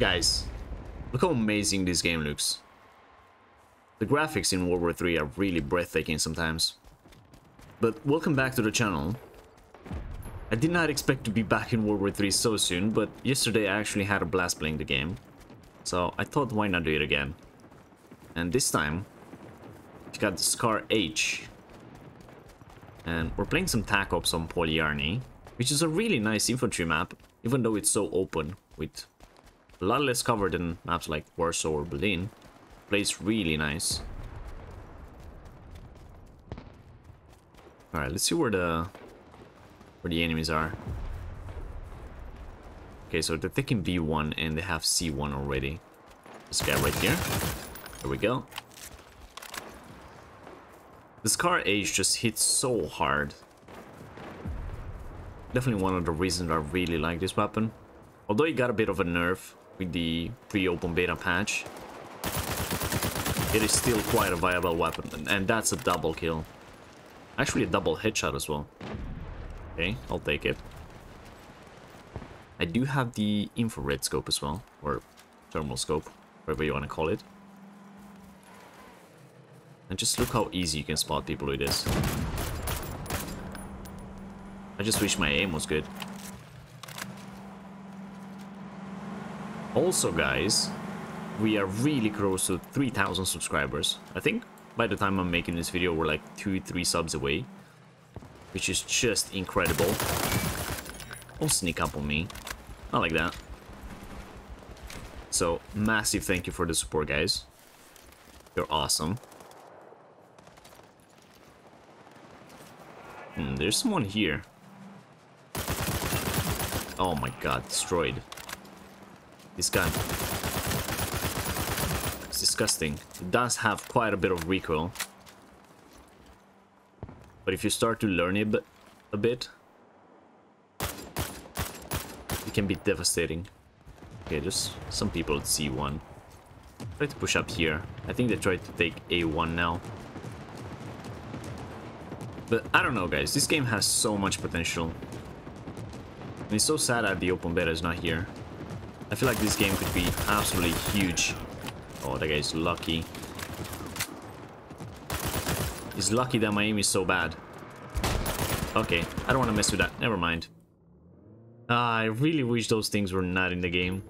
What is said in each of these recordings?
Guys, look how amazing this game looks. The graphics in World War 3 are really breathtaking sometimes. But welcome back to the channel. I did not expect to be back in World War 3 so soon, but yesterday I actually had a blast playing the game. So I thought why not do it again. And this time, we got the Scar H. And we're playing some TAC Ops on Polyarny, which is a really nice infantry map, even though it's so open, with a lot less cover than maps like Warsaw or Berlin. Plays really nice. Alright, let's see where the where the enemies are. Okay, so they're taking B1 and they have C1 already. This guy right here. There we go. This Scar H just hits so hard. Definitely one of the reasons I really like this weapon. Although it got a bit of a nerf with the pre-open beta patch, it is still quite a viable weapon, and that's a double kill. Actually a double headshot as well. Okay, I'll take it. I do have the infrared scope as well, or thermal scope, whatever you want to call it. And just look how easy you can spot people with this. I just wish my aim was good. Also, guys, we are really close to 3,000 subscribers. I think by the time I'm making this video, we're like 2-3 subs away. Which is just incredible. Don't sneak up on me. I like that. So, massive thank you for the support, guys. You're awesome. Hmm, there's someone here. Oh my god, destroyed. This gun. It's disgusting. It does have quite a bit of recoil. But if you start to learn it a bit, it can be devastating. Okay, just some people at C1. Try to push up here. I think they tried to take A1 now. But I don't know, guys. This game has so much potential. And it's so sad that the open beta is not here. I feel like this game could be absolutely huge. Oh, that guy's lucky. He's lucky that my aim is so bad. Okay, I don't want to mess with that. Never mind. Uh, I really wish those things were not in the game.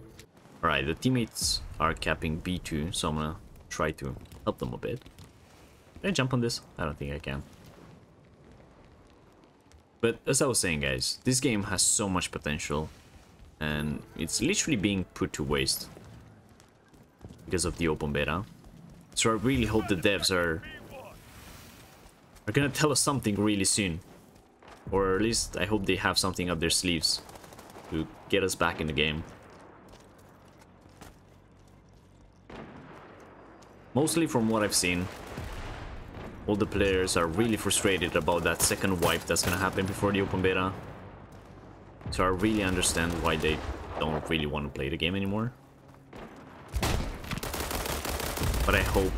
Alright, the teammates are capping B2, so I'm gonna try to help them a bit. Can I jump on this? I don't think I can. But as I was saying, guys, this game has so much potential. And it's literally being put to waste. Because of the open beta. So I really hope the devs are... Are gonna tell us something really soon. Or at least I hope they have something up their sleeves. To get us back in the game. Mostly from what I've seen, all the players are really frustrated about that second wipe that's gonna happen before the open beta. So I really understand why they don't really want to play the game anymore. But I hope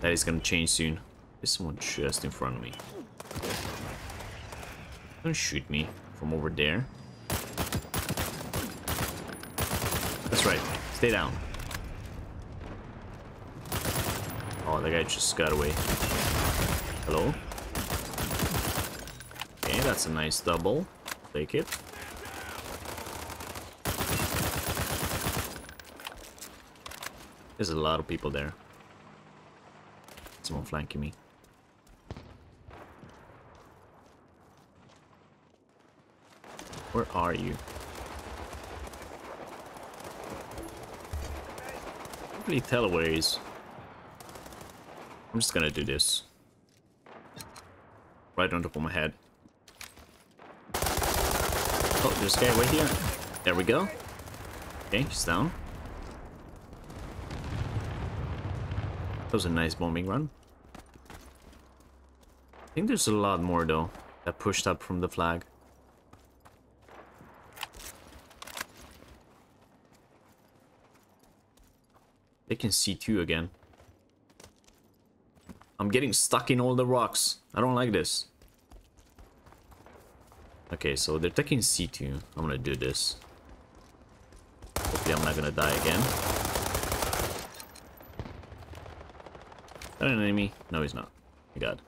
that is gonna change soon. There's someone just in front of me. Don't shoot me from over there. That's right. Stay down. Oh, that guy just got away. Hello? Okay, that's a nice double. Take it. There's a lot of people there. Someone flanking me. Where are you? Can't tell where he is. I'm just gonna do this. Right on top of my head. Oh, a guy right here. There we go. Okay, he's down. That was a nice bombing run. I think there's a lot more though that pushed up from the flag. They can see two again. I'm getting stuck in all the rocks. I don't like this. Okay, so they're taking C2. I'm gonna do this. Hopefully I'm not gonna die again. Is that an enemy? No, he's not. My god.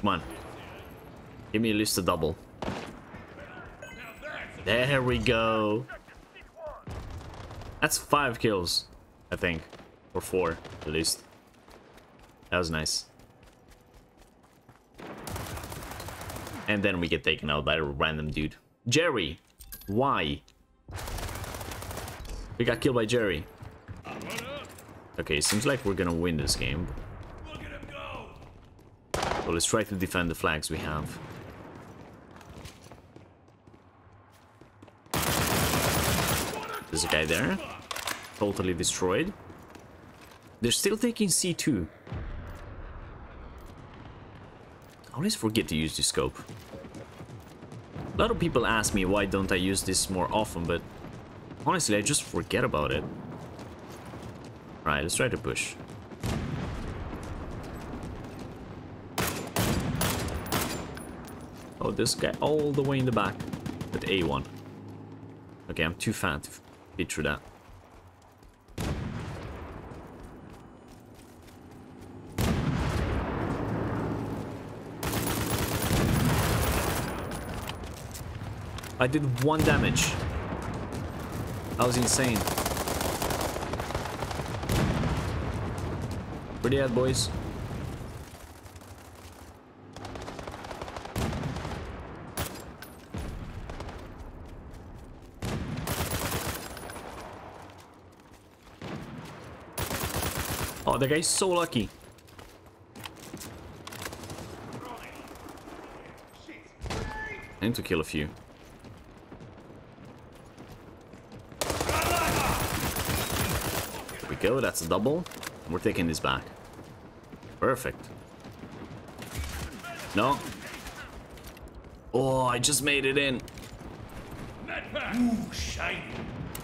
Come on. Give me at least a double. There we go. That's five kills, I think. Or four, at least. That was nice. And then we get taken out by a random dude. Jerry! Why? We got killed by Jerry. Okay, seems like we're gonna win this game. Let's try to defend the flags we have. There's a guy there. Totally destroyed. They're still taking C2. I always forget to use the scope. A lot of people ask me why don't I use this more often, but honestly, I just forget about it. Alright, let's try to push. Oh, this guy all the way in the back with A1. Okay, I'm too fat to fit through that. I did one damage. That was insane. You at, boys? Oh, the guy's so lucky. Need to kill a few. There we go, that's a double. We're taking this back. Perfect. No. Oh, I just made it in. Ooh, shiny.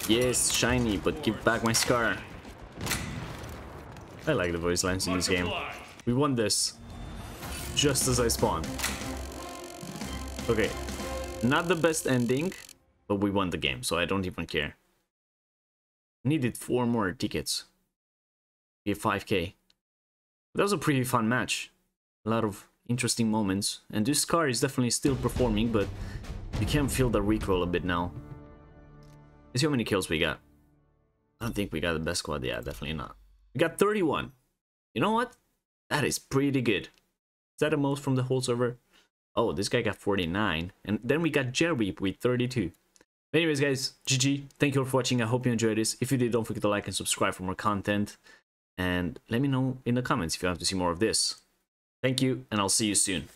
Yes, shiny, but give back my scar. I like the voice lines in this game. We won this. Just as I spawned. Okay. Not the best ending, but we won the game, so I don't even care. Needed four more tickets. Get 5k. That was a pretty fun match. A lot of interesting moments. And this Scar is definitely still performing, but you can feel the recoil a bit now. Let's see how many kills we got. I don't think we got the best squad. Yeah, definitely not. We got 31. You know what? That is pretty good. Is that the most from the whole server? Oh, this guy got 49. And then we got Jerry with 32. Anyways, guys, GG. Thank you all for watching. I hope you enjoyed this. If you did, don't forget to like and subscribe for more content. And let me know in the comments if you want to see more of this. Thank you, and I'll see you soon.